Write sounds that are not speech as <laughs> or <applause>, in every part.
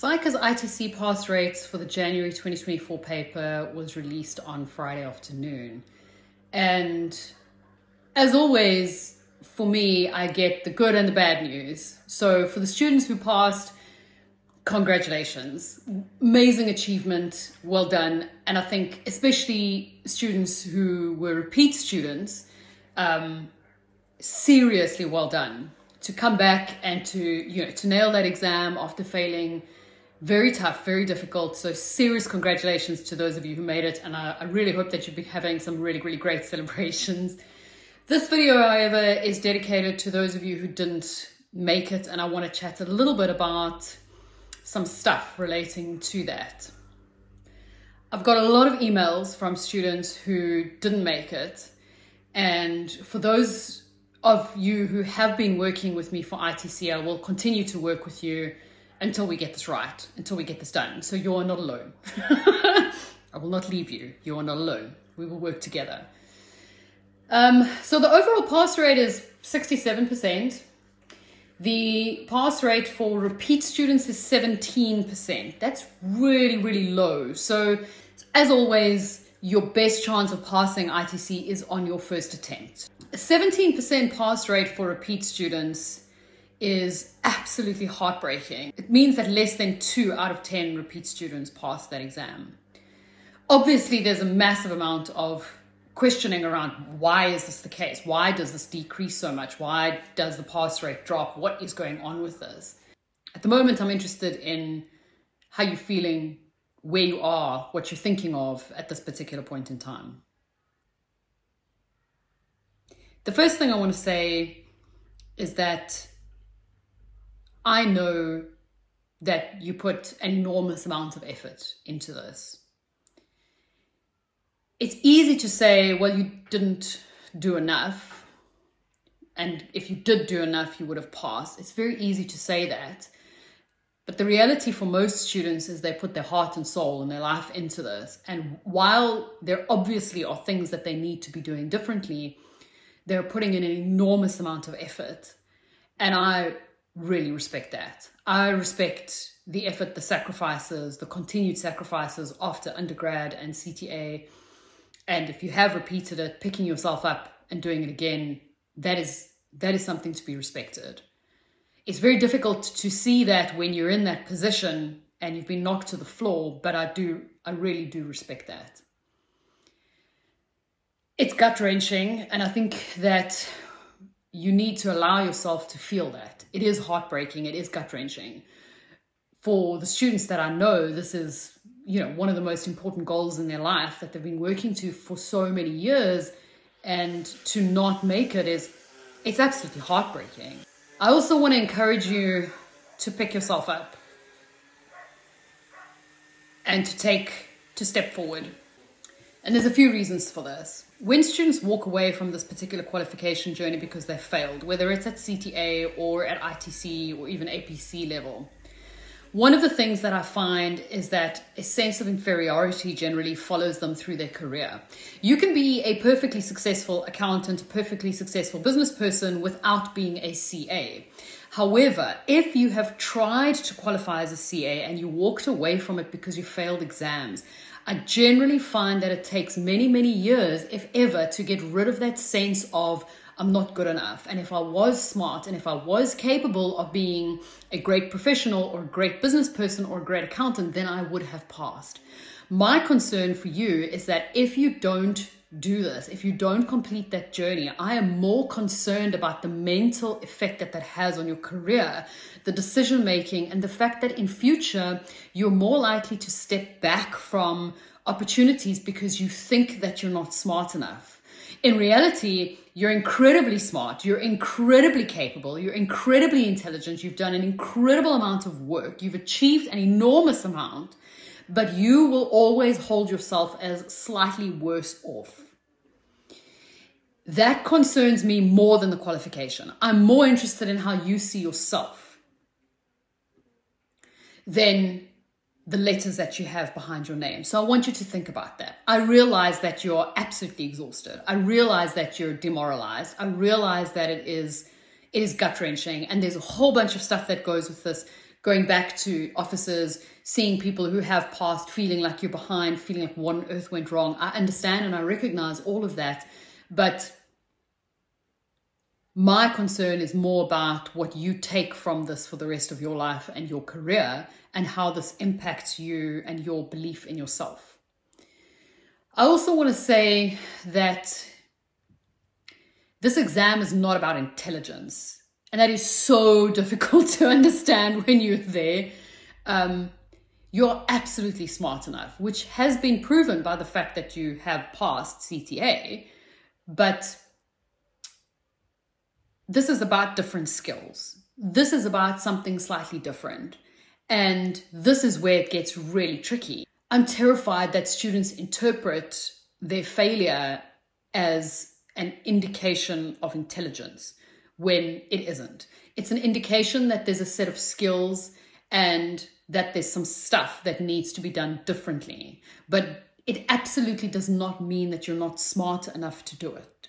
SAICA's ITC pass rates for the January 2024 paper was released on Friday afternoon. And as always, for me, I get the good and the bad news. So for the students who passed, congratulations. Amazing achievement, well done. And I think especially students who were repeat students, um, seriously well done. To come back and to, you know, to nail that exam after failing very tough, very difficult. So serious congratulations to those of you who made it. And I, I really hope that you'll be having some really, really great <laughs> celebrations. This video, however, is dedicated to those of you who didn't make it. And I want to chat a little bit about some stuff relating to that. I've got a lot of emails from students who didn't make it. And for those of you who have been working with me for ITC, I will continue to work with you until we get this right, until we get this done. So you're not alone. <laughs> I will not leave you. You are not alone. We will work together. Um, so the overall pass rate is 67%. The pass rate for repeat students is 17%. That's really, really low. So as always, your best chance of passing ITC is on your first attempt. A 17% pass rate for repeat students is absolutely heartbreaking. It means that less than two out of 10 repeat students pass that exam. Obviously, there's a massive amount of questioning around why is this the case? Why does this decrease so much? Why does the pass rate drop? What is going on with this? At the moment, I'm interested in how you're feeling, where you are, what you're thinking of at this particular point in time. The first thing I want to say is that I know that you put an enormous amount of effort into this. It's easy to say, well, you didn't do enough. And if you did do enough, you would have passed. It's very easy to say that. But the reality for most students is they put their heart and soul and their life into this. And while there obviously are things that they need to be doing differently, they're putting in an enormous amount of effort. And I really respect that. I respect the effort, the sacrifices, the continued sacrifices after undergrad and CTA. And if you have repeated it, picking yourself up and doing it again, that is that is something to be respected. It's very difficult to see that when you're in that position and you've been knocked to the floor, but I do I really do respect that. It's gut wrenching, and I think that you need to allow yourself to feel that. It is heartbreaking, it is gut wrenching. For the students that I know, this is, you know, one of the most important goals in their life that they've been working to for so many years. And to not make it is, it's absolutely heartbreaking. I also want to encourage you to pick yourself up and to take, to step forward. And there's a few reasons for this when students walk away from this particular qualification journey because they failed, whether it's at CTA or at ITC or even APC level, one of the things that I find is that a sense of inferiority generally follows them through their career. You can be a perfectly successful accountant, perfectly successful business person without being a CA. However, if you have tried to qualify as a CA and you walked away from it because you failed exams, I generally find that it takes many, many years, if ever, to get rid of that sense of I'm not good enough. And if I was smart and if I was capable of being a great professional or a great business person or a great accountant, then I would have passed. My concern for you is that if you don't do this, if you don't complete that journey, I am more concerned about the mental effect that that has on your career, the decision making, and the fact that in future you're more likely to step back from opportunities because you think that you're not smart enough. In reality, you're incredibly smart, you're incredibly capable, you're incredibly intelligent, you've done an incredible amount of work, you've achieved an enormous amount but you will always hold yourself as slightly worse off. That concerns me more than the qualification. I'm more interested in how you see yourself than the letters that you have behind your name. So I want you to think about that. I realize that you're absolutely exhausted. I realize that you're demoralized. I realize that it is it is gut wrenching and there's a whole bunch of stuff that goes with this going back to offices, seeing people who have passed, feeling like you're behind, feeling like one earth went wrong. I understand and I recognize all of that. But my concern is more about what you take from this for the rest of your life and your career and how this impacts you and your belief in yourself. I also want to say that this exam is not about intelligence. And that is so <laughs> difficult to understand when you're there. Um, you're absolutely smart enough, which has been proven by the fact that you have passed CTA. But this is about different skills. This is about something slightly different. And this is where it gets really tricky. I'm terrified that students interpret their failure as an indication of intelligence when it isn't. It's an indication that there's a set of skills and that there's some stuff that needs to be done differently. But it absolutely does not mean that you're not smart enough to do it.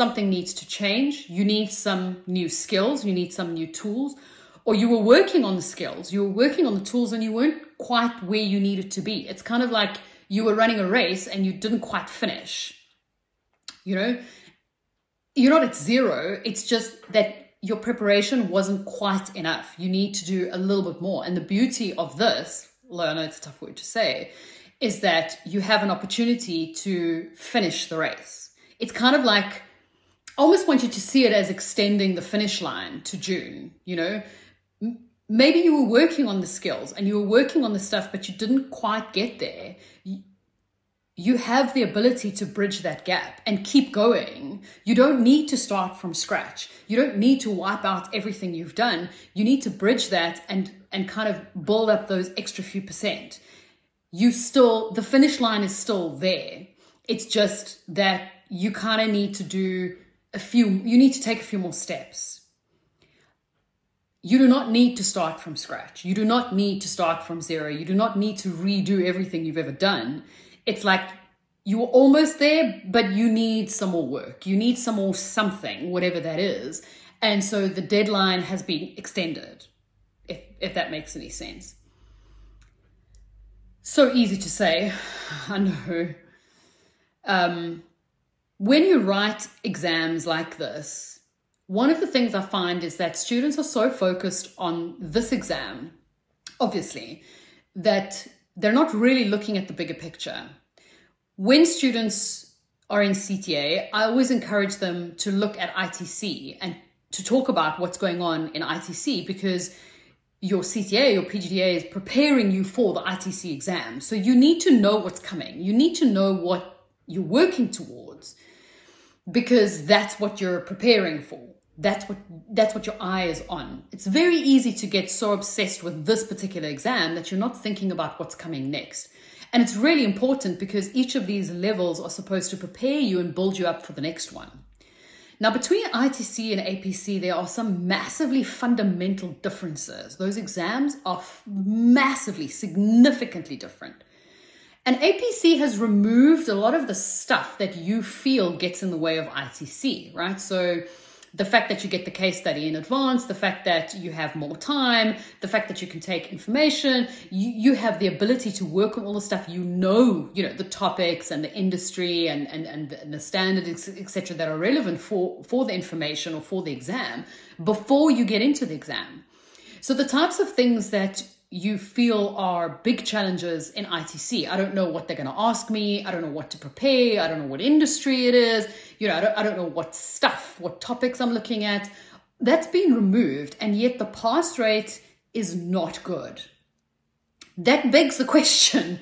Something needs to change. You need some new skills, you need some new tools, or you were working on the skills, you were working on the tools, and you weren't quite where you needed to be. It's kind of like you were running a race and you didn't quite finish. You know, you're not at zero, it's just that your preparation wasn't quite enough. You need to do a little bit more. And the beauty of this, although I know it's a tough word to say, is that you have an opportunity to finish the race. It's kind of like, almost want you to see it as extending the finish line to June, you know? Maybe you were working on the skills and you were working on the stuff, but you didn't quite get there you have the ability to bridge that gap and keep going. You don't need to start from scratch. You don't need to wipe out everything you've done. You need to bridge that and and kind of build up those extra few percent. You still the finish line is still there. It's just that you kind of need to do a few you need to take a few more steps. You do not need to start from scratch. You do not need to start from zero. You do not need to redo everything you've ever done it's like you're almost there, but you need some more work. You need some more something, whatever that is. And so the deadline has been extended, if, if that makes any sense. So easy to say, <sighs> I know. Um, when you write exams like this, one of the things I find is that students are so focused on this exam, obviously, that they're not really looking at the bigger picture. When students are in CTA, I always encourage them to look at ITC and to talk about what's going on in ITC because your CTA, your PGDA is preparing you for the ITC exam. So you need to know what's coming. You need to know what you're working towards because that's what you're preparing for. That's what that's what your eye is on. It's very easy to get so obsessed with this particular exam that you're not thinking about what's coming next. And it's really important because each of these levels are supposed to prepare you and build you up for the next one. Now between itc and apc there are some massively fundamental differences. Those exams are massively significantly different and APC has removed a lot of the stuff that you feel gets in the way of ITC, right? So the fact that you get the case study in advance, the fact that you have more time, the fact that you can take information, you, you have the ability to work on all the stuff you know, you know, the topics and the industry and, and, and the, and the standards, etc., that are relevant for, for the information or for the exam before you get into the exam. So the types of things that you feel are big challenges in ITC. I don't know what they're going to ask me. I don't know what to prepare. I don't know what industry it is. You know, I don't, I don't know what stuff, what topics I'm looking at. That's been removed, and yet the pass rate is not good. That begs the question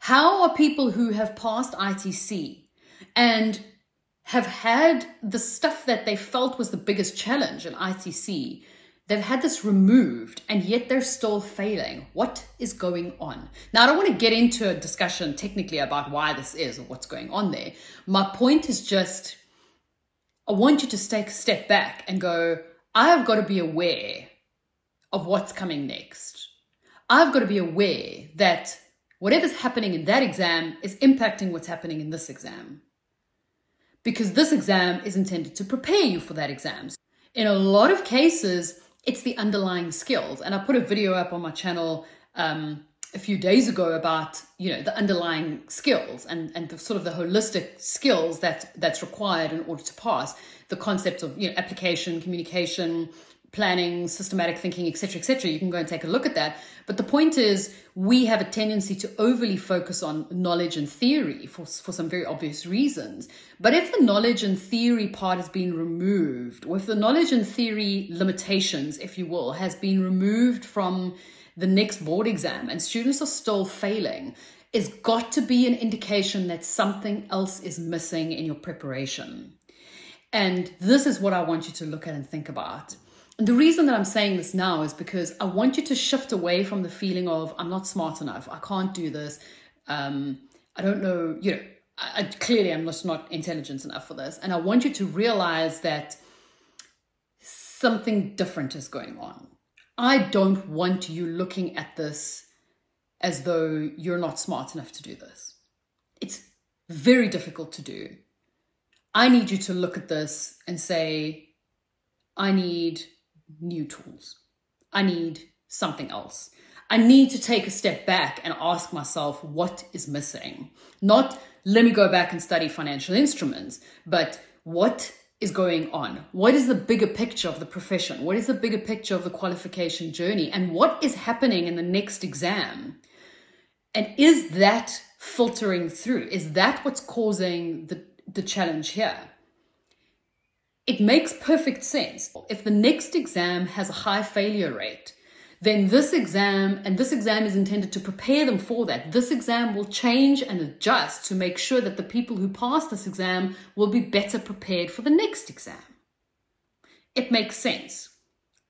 how are people who have passed ITC and have had the stuff that they felt was the biggest challenge in ITC? They've had this removed and yet they're still failing. What is going on? Now, I don't want to get into a discussion technically about why this is or what's going on there. My point is just I want you to take a step back and go, I have got to be aware of what's coming next. I've got to be aware that whatever's happening in that exam is impacting what's happening in this exam. Because this exam is intended to prepare you for that exam. In a lot of cases, it's the underlying skills. And I put a video up on my channel um, a few days ago about you know the underlying skills and and the sort of the holistic skills that that's required in order to pass the concept of you know application communication planning systematic thinking etc etc you can go and take a look at that but the point is we have a tendency to overly focus on knowledge and theory for, for some very obvious reasons but if the knowledge and theory part has been removed or if the knowledge and theory limitations if you will has been removed from the next board exam and students are still failing it's got to be an indication that something else is missing in your preparation. And this is what I want you to look at and think about. The reason that I'm saying this now is because I want you to shift away from the feeling of, I'm not smart enough, I can't do this, um, I don't know, you know, I, I, clearly I'm just not intelligent enough for this. And I want you to realize that something different is going on. I don't want you looking at this as though you're not smart enough to do this. It's very difficult to do. I need you to look at this and say, I need new tools. I need something else. I need to take a step back and ask myself what is missing. Not let me go back and study financial instruments, but what is going on? What is the bigger picture of the profession? What is the bigger picture of the qualification journey? And what is happening in the next exam? And is that filtering through? Is that what's causing the, the challenge here? It makes perfect sense. If the next exam has a high failure rate, then this exam, and this exam is intended to prepare them for that. This exam will change and adjust to make sure that the people who pass this exam will be better prepared for the next exam. It makes sense,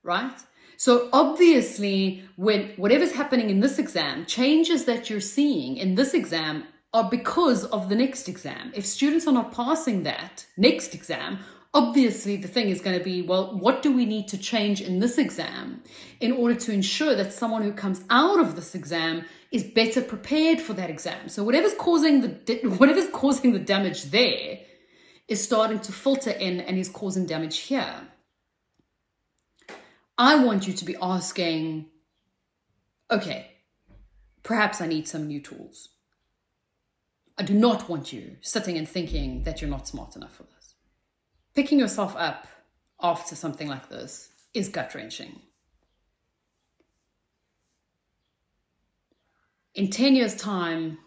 right? So obviously, when whatever's happening in this exam, changes that you're seeing in this exam are because of the next exam. If students are not passing that next exam, obviously the thing is going to be well what do we need to change in this exam in order to ensure that someone who comes out of this exam is better prepared for that exam? So whatever's causing the <laughs> whatever's causing the damage there is starting to filter in and is causing damage here. I want you to be asking okay perhaps i need some new tools. I do not want you sitting and thinking that you're not smart enough for this picking yourself up after something like this is gut wrenching. In 10 years' time,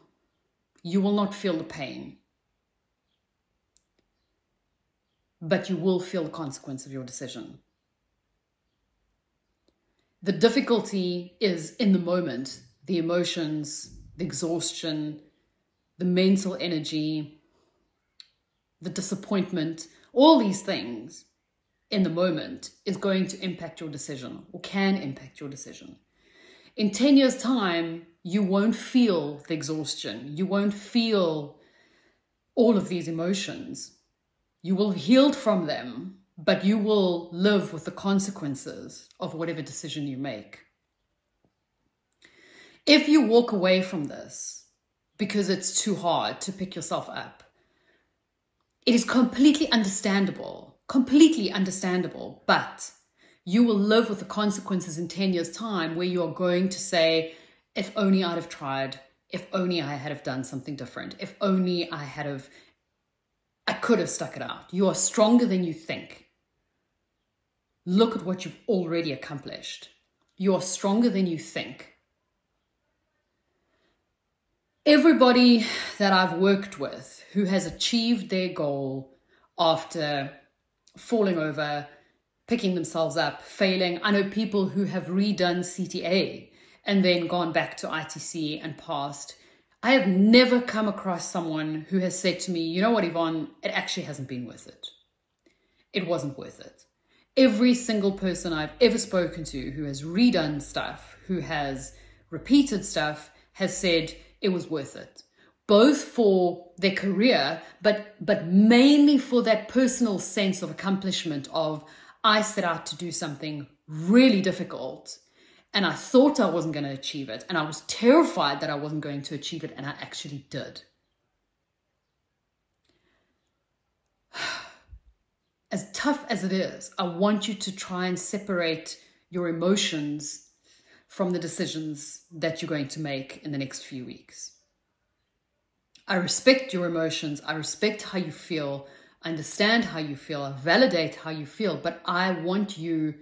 you will not feel the pain, but you will feel the consequence of your decision. The difficulty is in the moment, the emotions, the exhaustion, the mental energy, the disappointment, all these things in the moment is going to impact your decision or can impact your decision. In 10 years' time, you won't feel the exhaustion. You won't feel all of these emotions. You will have healed from them, but you will live with the consequences of whatever decision you make. If you walk away from this because it's too hard to pick yourself up, it is completely understandable, completely understandable, but you will live with the consequences in 10 years' time where you are going to say, if only I'd have tried, if only I had have done something different, if only I had have, I could have stuck it out. You are stronger than you think. Look at what you've already accomplished. You are stronger than you think. Everybody that I've worked with who has achieved their goal after falling over, picking themselves up, failing. I know people who have redone CTA and then gone back to ITC and passed. I have never come across someone who has said to me, you know what, Yvonne, it actually hasn't been worth it. It wasn't worth it. Every single person I've ever spoken to who has redone stuff, who has repeated stuff, has said it was worth it both for their career, but but mainly for that personal sense of accomplishment of I set out to do something really difficult and I thought I wasn't going to achieve it and I was terrified that I wasn't going to achieve it and I actually did. <sighs> As tough as it is, I want you to try and separate your emotions from the decisions that you're going to make in the next few weeks. I respect your emotions. I respect how you feel. I understand how you feel. I validate how you feel. But I want you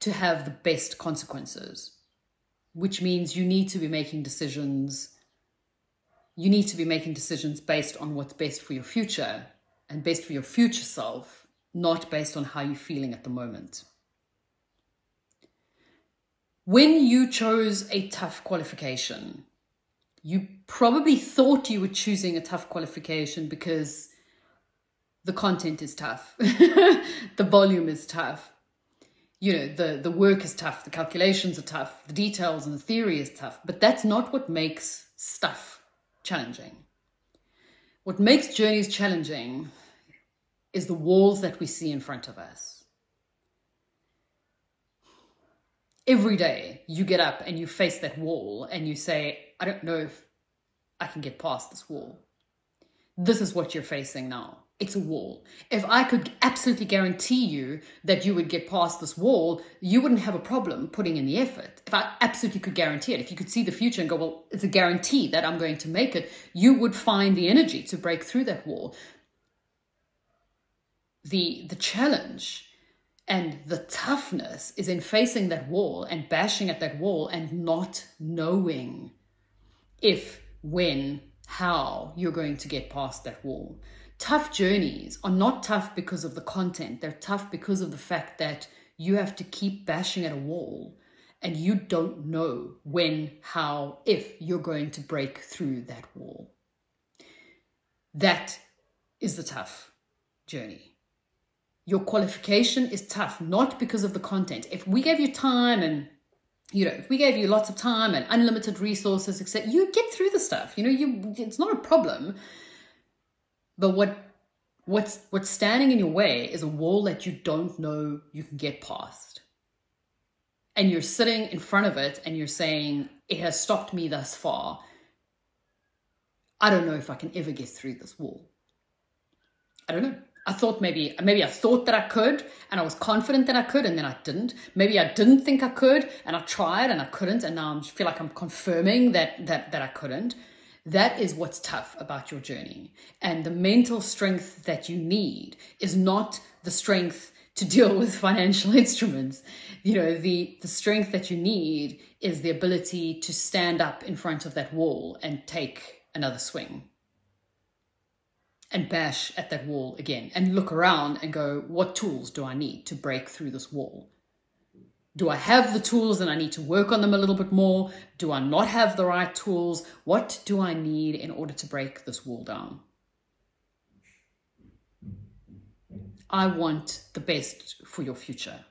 to have the best consequences, which means you need to be making decisions. You need to be making decisions based on what's best for your future and best for your future self, not based on how you're feeling at the moment. When you chose a tough qualification, you probably thought you were choosing a tough qualification because the content is tough, <laughs> the volume is tough, you know, the, the work is tough, the calculations are tough, the details and the theory is tough, but that's not what makes stuff challenging. What makes journeys challenging is the walls that we see in front of us. every day you get up and you face that wall and you say, I don't know if I can get past this wall. This is what you're facing now. It's a wall. If I could absolutely guarantee you that you would get past this wall, you wouldn't have a problem putting in the effort. If I absolutely could guarantee it, if you could see the future and go, well, it's a guarantee that I'm going to make it, you would find the energy to break through that wall. The, the challenge and the toughness is in facing that wall and bashing at that wall and not knowing if, when, how you're going to get past that wall. Tough journeys are not tough because of the content, they're tough because of the fact that you have to keep bashing at a wall and you don't know when, how, if you're going to break through that wall. That is the tough journey your qualification is tough, not because of the content. If we gave you time and you know, if we gave you lots of time and unlimited resources, etc., you get through the stuff. You know, you it's not a problem. But what what's what's standing in your way is a wall that you don't know you can get past. And you're sitting in front of it and you're saying, it has stopped me thus far. I don't know if I can ever get through this wall. I don't know. I thought maybe maybe I thought that I could and I was confident that I could and then I didn't. Maybe I didn't think I could and I tried and I couldn't and now I feel like I'm confirming that that that I couldn't. That is what's tough about your journey. And the mental strength that you need is not the strength to deal with <laughs> financial instruments. You know, the the strength that you need is the ability to stand up in front of that wall and take another swing and bash at that wall again and look around and go, what tools do I need to break through this wall? Do I have the tools and I need to work on them a little bit more? Do I not have the right tools? What do I need in order to break this wall down? I want the best for your future.